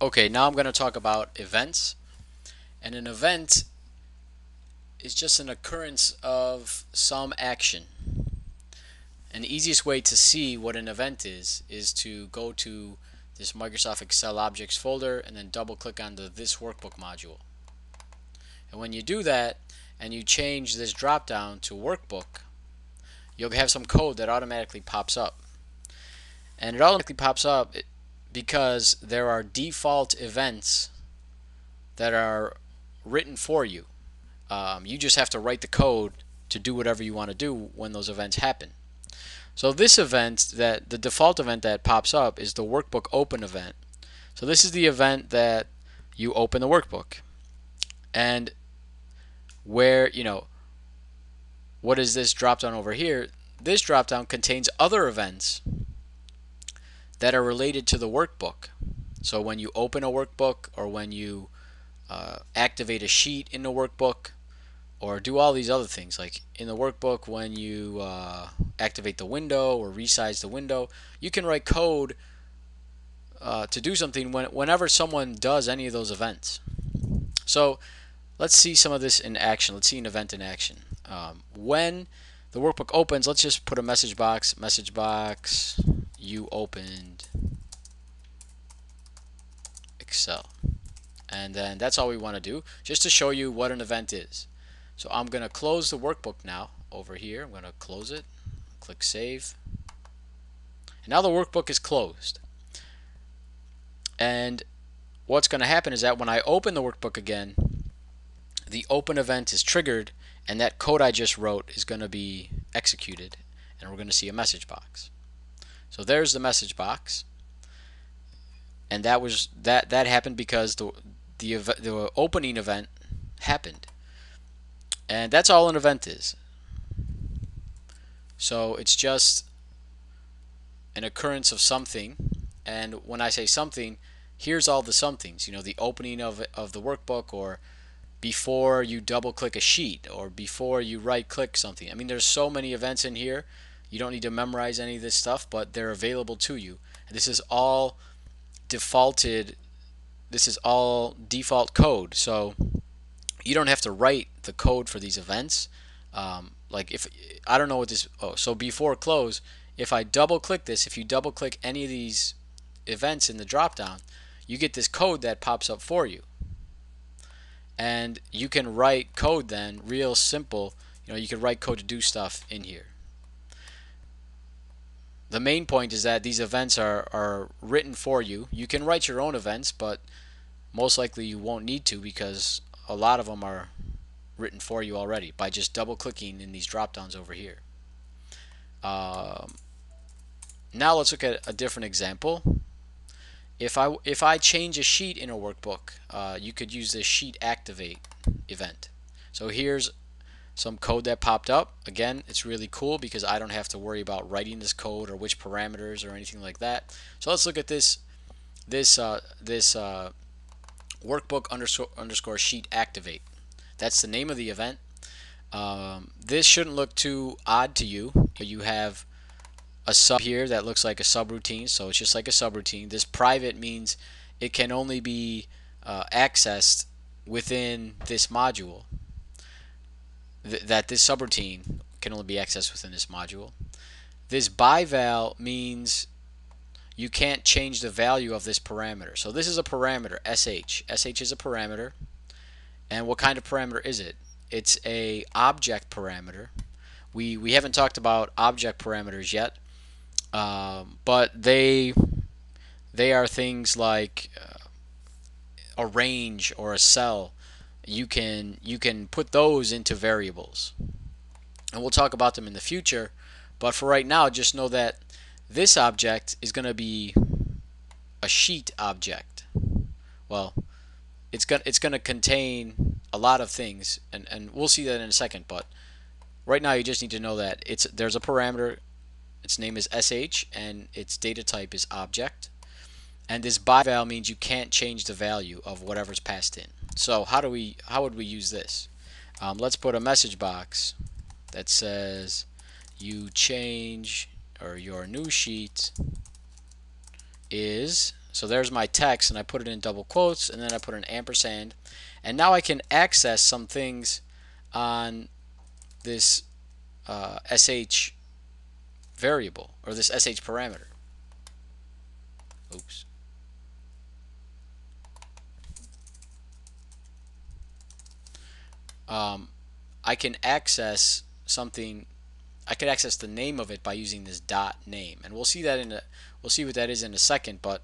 Okay, now I'm going to talk about events. And an event is just an occurrence of some action. And the easiest way to see what an event is is to go to this Microsoft Excel objects folder and then double click on the this workbook module. And when you do that and you change this drop down to workbook, you'll have some code that automatically pops up. And it automatically pops up because there are default events that are written for you. Um, you just have to write the code to do whatever you want to do when those events happen. So this event that the default event that pops up is the workbook open event. So this is the event that you open the workbook. And where, you know, what is this drop down over here? This drop down contains other events that are related to the workbook. So when you open a workbook or when you uh, activate a sheet in the workbook or do all these other things like in the workbook when you uh, activate the window or resize the window you can write code uh, to do something when, whenever someone does any of those events. So let's see some of this in action. Let's see an event in action. Um, when the workbook opens let's just put a message box message box you opened Excel. And then that's all we want to do, just to show you what an event is. So I'm going to close the workbook now over here. I'm going to close it, click Save. And now the workbook is closed. And what's going to happen is that when I open the workbook again, the open event is triggered and that code I just wrote is going to be executed and we're going to see a message box. So there's the message box. And that was that that happened because the the the opening event happened. And that's all an event is. So it's just an occurrence of something and when I say something here's all the somethings you know the opening of of the workbook or before you double click a sheet or before you right click something I mean there's so many events in here you don't need to memorize any of this stuff, but they're available to you. This is all defaulted, this is all default code. So you don't have to write the code for these events. Um, like if, I don't know what this, oh, so before close, if I double click this, if you double click any of these events in the dropdown, you get this code that pops up for you. And you can write code then, real simple, you know, you can write code to do stuff in here the main point is that these events are, are written for you. You can write your own events, but most likely you won't need to because a lot of them are written for you already by just double clicking in these drop downs over here. Um, now let's look at a different example. If I if I change a sheet in a workbook, uh, you could use this sheet activate event. So here's some code that popped up. Again, it's really cool because I don't have to worry about writing this code or which parameters or anything like that. So let's look at this this uh, this uh, workbook underscore underscore sheet activate. That's the name of the event. Um, this shouldn't look too odd to you. But you have a sub here that looks like a subroutine, so it's just like a subroutine. This private means it can only be uh, accessed within this module th that this subroutine can only be accessed within this module. This byval means you can't change the value of this parameter. So this is a parameter, sh. sh is a parameter. And what kind of parameter is it? It's a object parameter. We, we haven't talked about object parameters yet, um, but they, they are things like uh, a range or a cell you can you can put those into variables. And we'll talk about them in the future but for right now just know that this object is going to be a sheet object. Well it's going it's going to contain a lot of things and and we'll see that in a second but right now you just need to know that it's there's a parameter. Its name is sh and its data type is object. And this byval means you can't change the value of whatever's passed in so how do we how would we use this? Um, let's put a message box that says you change or your new sheet is So there's my text, and I put it in double quotes, and then I put an ampersand. And now I can access some things on this uh, sh variable, or this sh parameter. Oops. Um, I can access something I could access the name of it by using this dot name. And we'll see that in a we'll see what that is in a second but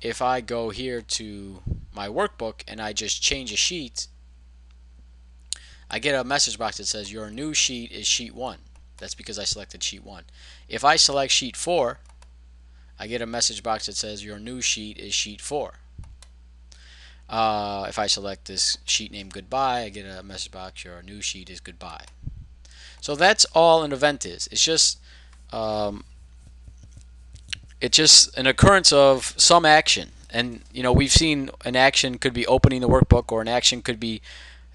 if I go here to my workbook and I just change a sheet I get a message box that says your new sheet is sheet 1 that's because I selected sheet 1 if I select sheet 4 I get a message box that says your new sheet is sheet 4 uh, if I select this sheet name goodbye I get a message box your new sheet is goodbye so that's all an event is. It's just um, it's just an occurrence of some action. And you know we've seen an action could be opening the workbook, or an action could be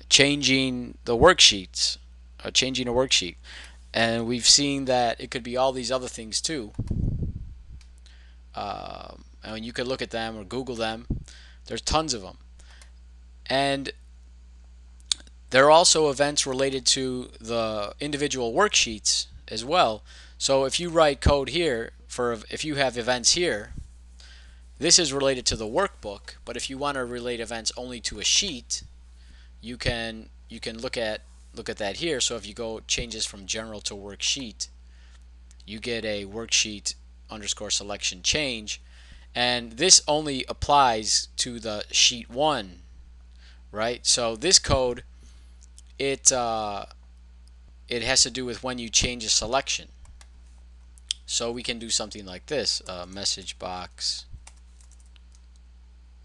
changing the worksheets, or changing a worksheet. And we've seen that it could be all these other things too. Um, I mean, you could look at them or Google them. There's tons of them. And there are also events related to the individual worksheets as well. So if you write code here, for if you have events here, this is related to the workbook, but if you want to relate events only to a sheet, you can you can look at look at that here. So if you go changes from general to worksheet, you get a worksheet underscore selection change, and this only applies to the sheet one, right? So this code it uh, it has to do with when you change a selection. So we can do something like this: uh, message box,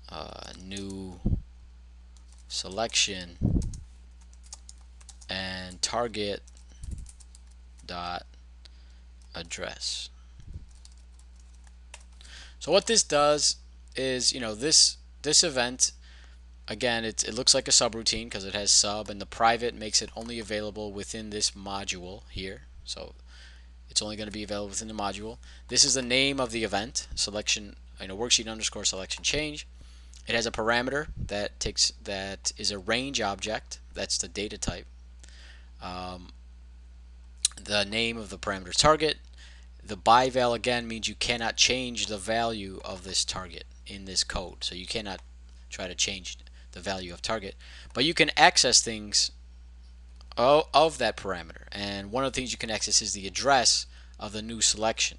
uh, new selection, and target dot address. So what this does is, you know, this this event again it, it looks like a subroutine because it has sub and the private makes it only available within this module here. So it's only going to be available within the module. This is the name of the event selection you know worksheet underscore selection change. It has a parameter that takes that is a range object. That's the data type. Um, the name of the parameter target the byval again means you cannot change the value of this target in this code so you cannot try to change the value of target. But you can access things of that parameter. And one of the things you can access is the address of the new selection.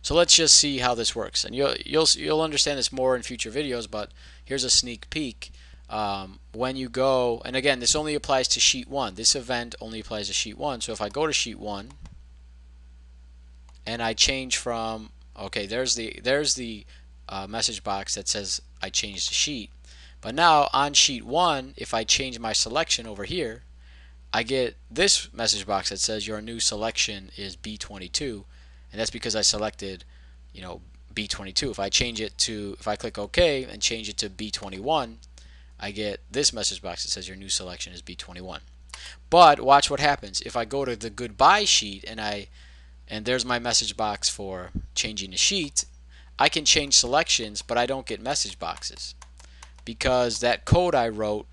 So let's just see how this works. And you'll, you'll, you'll understand this more in future videos, but here's a sneak peek. Um, when you go, and again, this only applies to sheet 1. This event only applies to sheet 1. So if I go to sheet 1, and I change from, okay, there's the, there's the uh, message box that says I changed the sheet. But now on sheet 1, if I change my selection over here, I get this message box that says your new selection is B22 and that's because I selected you know B22 if I change it to if I click OK and change it to B21 I get this message box that says your new selection is B21 but watch what happens. If I go to the goodbye sheet and I and there's my message box for changing the sheet I can change selections but I don't get message boxes because that code I wrote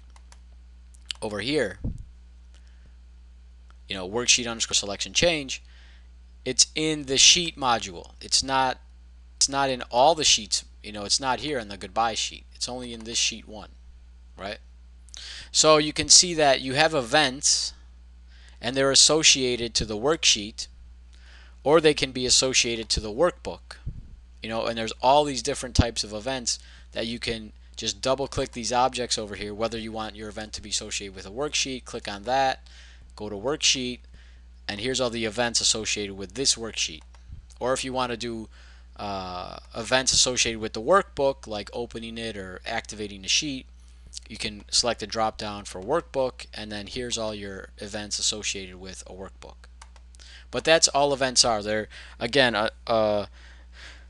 over here, you know, worksheet underscore selection change, it's in the sheet module. It's not it's not in all the sheets, you know, it's not here in the goodbye sheet. It's only in this sheet one, right? So you can see that you have events and they're associated to the worksheet or they can be associated to the workbook. You know, and there's all these different types of events that you can just double click these objects over here whether you want your event to be associated with a worksheet click on that go to worksheet and here's all the events associated with this worksheet or if you want to do uh, events associated with the workbook like opening it or activating the sheet you can select the drop down for workbook and then here's all your events associated with a workbook but that's all events are they're again uh, uh,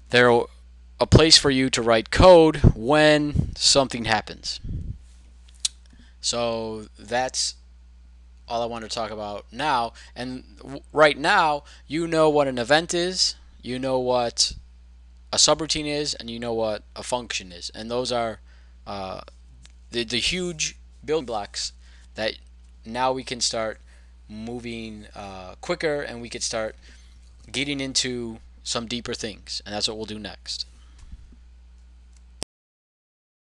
they're a place for you to write code when something happens. So that's all I want to talk about now. And right now, you know what an event is, you know what a subroutine is and you know what a function is. And those are uh, the, the huge building blocks that now we can start moving uh, quicker and we could start getting into some deeper things. And that's what we'll do next.